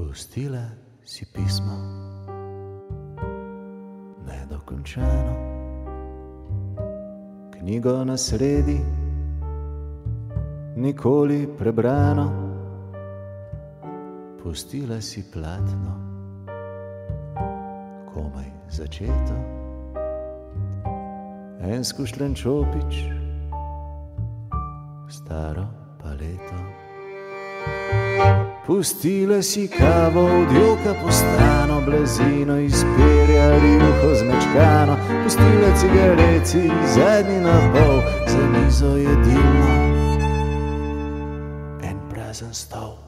Pustila si pismo, nedokončano, knjigo na sredi, nikoli prebrano. Pustila si platno, komaj začeto, en skušljen čopič, staro paleto. Pustila si kavo od joka postano, blazino iz perja, rjuho zmečkano, pustila cigareci zadnji na pol, za mizo jedilno, en prazen stol.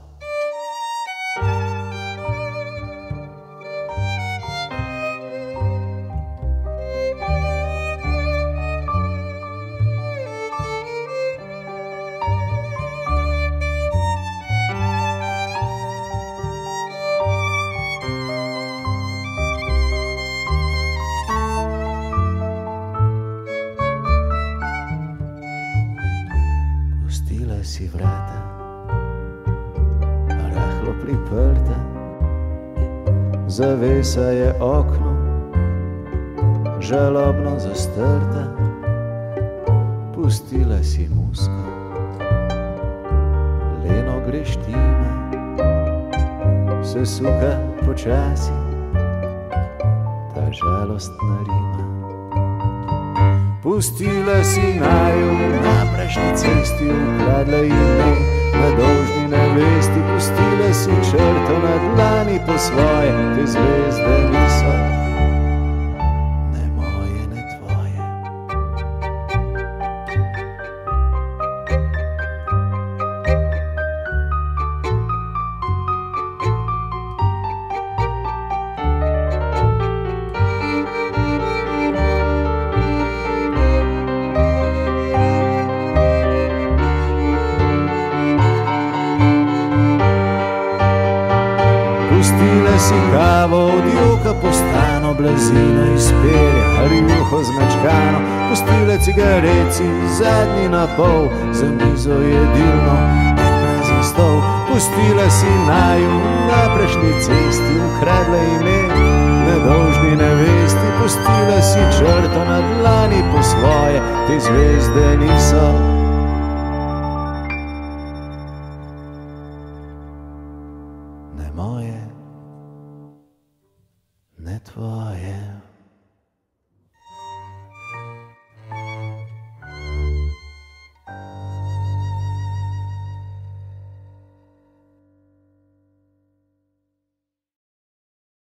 Priprta, zavesa je okno, žalobno zastrta. Pustila si musko, leno greštima, se suka počasi, ta žalostna rima. Pustila si naju na prejšnji cesti, ukradla ime na dolžni nevesti, pustila po svoje, te zvezde niso. Pustila si kavo od joka postano, blazino iz perja, rjuho zmečkano, pustila cigareci zadnji na pol, za mizo jedilno, en prazen stol. Pustila si naju na prejšnji cesti, ukradla ime nedolžni nevesti, pustila si črto na dlani po svoje, te zvezde niso. Ne moje, tvoje.